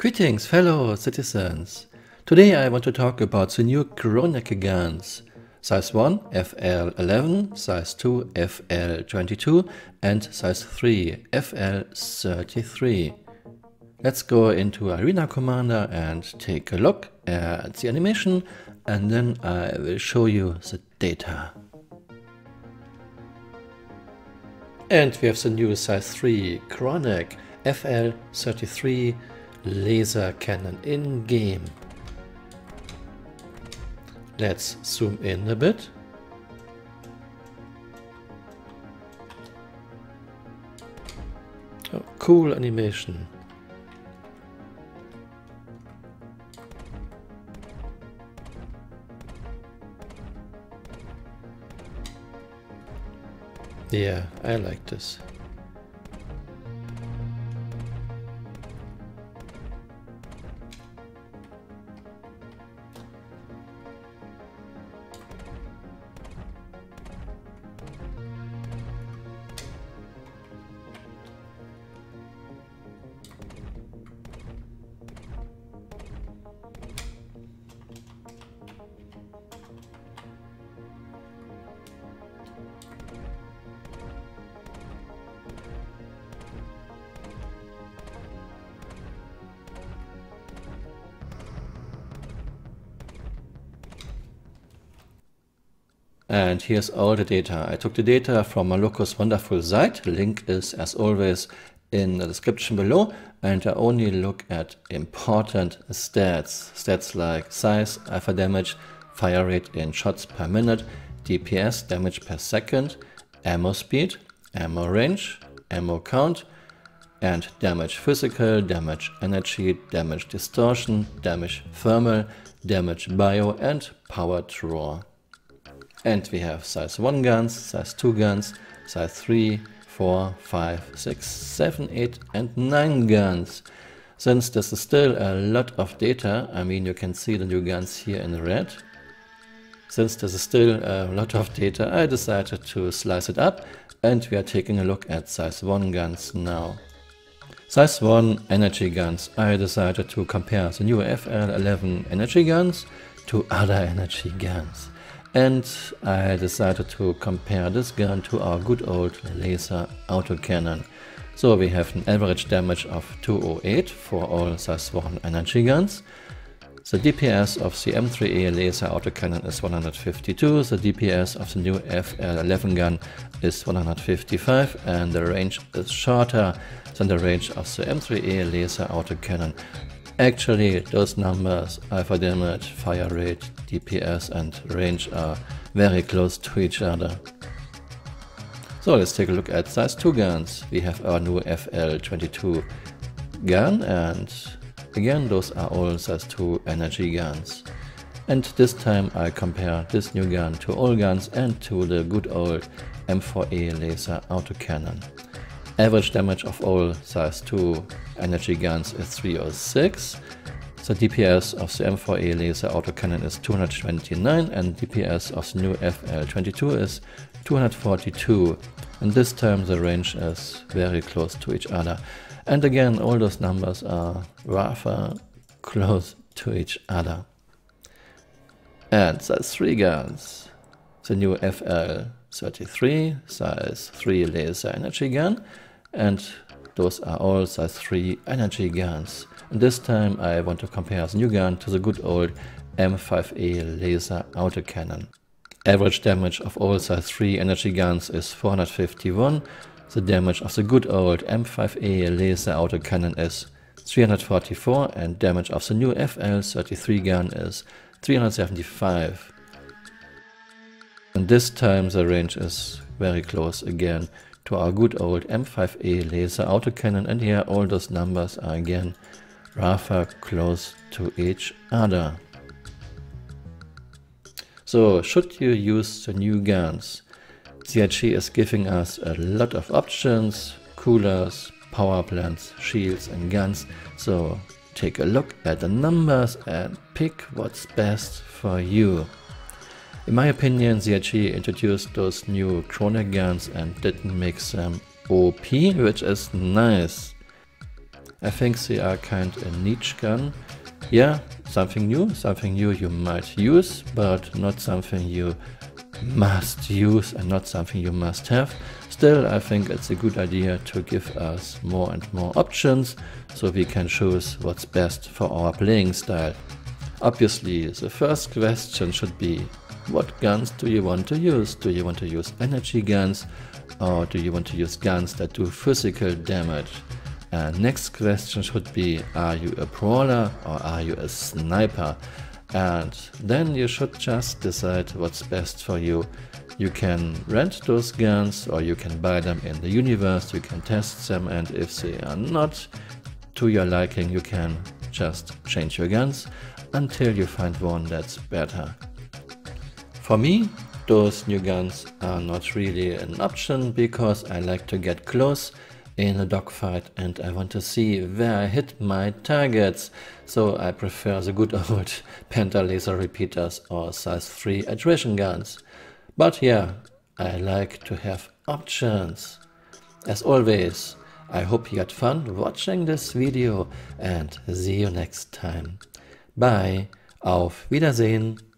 Greetings fellow citizens! Today I want to talk about the new Kroneg guns. Size 1 FL11, size 2 FL22 and size 3 FL33. Let's go into Arena Commander and take a look at the animation and then I will show you the data. And we have the new size 3 Kroneg FL33 laser cannon in game. Let's zoom in a bit. Oh, cool animation. Yeah, I like this. And here's all the data. I took the data from Malogos's wonderful site. Link is, as always, in the description below. And I only look at important stats. Stats like size, alpha damage, fire rate in shots per minute, DPS, damage per second, ammo speed, ammo range, ammo count, and damage physical, damage energy, damage distortion, damage thermal, damage bio, and power draw. And we have size 1 guns, size 2 guns, size 3, 4, 5, 6, 7, 8 and 9 guns. Since this is still a lot of data, I mean you can see the new guns here in red. Since this is still a lot of data, I decided to slice it up and we are taking a look at size 1 guns now. Size 1 energy guns. I decided to compare the new FL11 energy guns to other energy guns and I decided to compare this gun to our good old laser autocannon. So we have an average damage of 208 for all size 1 energy guns. The DPS of the M3A laser autocannon is 152, the DPS of the new FL11 gun is 155 and the range is shorter than the range of the M3A laser autocannon Actually, those numbers, alpha damage, fire rate, DPS and range are very close to each other. So let's take a look at size 2 guns. We have our new FL22 gun and again those are all size 2 energy guns. And this time I compare this new gun to all guns and to the good old M4A laser autocannon. Average damage of all size 2 energy guns is 306. The DPS of the M4A laser autocannon is 229 and DPS of the new FL22 is 242. And this time the range is very close to each other. And again, all those numbers are rather close to each other. And size 3 guns. The new FL33 size 3 laser energy gun and those are all size 3 energy guns. And this time I want to compare the new gun to the good old M5A laser autocannon. Average damage of all size 3 energy guns is 451, the damage of the good old M5A laser autocannon is 344 and damage of the new FL33 gun is 375. And this time the range is very close again to our good old M5A laser autocannon and here all those numbers are again rather close to each other. So should you use the new guns? CIG is giving us a lot of options, coolers, power plants, shields and guns. So take a look at the numbers and pick what's best for you. In my opinion, CIG introduced those new Kroneg guns and didn't make them OP, which is nice. I think they are kind a niche gun. Yeah, something new, something new you might use, but not something you must use and not something you must have. Still, I think it's a good idea to give us more and more options so we can choose what's best for our playing style. Obviously, the first question should be what guns do you want to use? Do you want to use energy guns or do you want to use guns that do physical damage? And next question should be are you a brawler or are you a sniper? And then you should just decide what's best for you. You can rent those guns or you can buy them in the universe, you can test them and if they are not to your liking you can just change your guns until you find one that's better. For me, those new guns are not really an option because I like to get close in a dogfight and I want to see where I hit my targets. So I prefer the good old Panther laser repeaters or size 3 attrition guns. But yeah, I like to have options. As always, I hope you had fun watching this video and see you next time. Bye, auf Wiedersehen.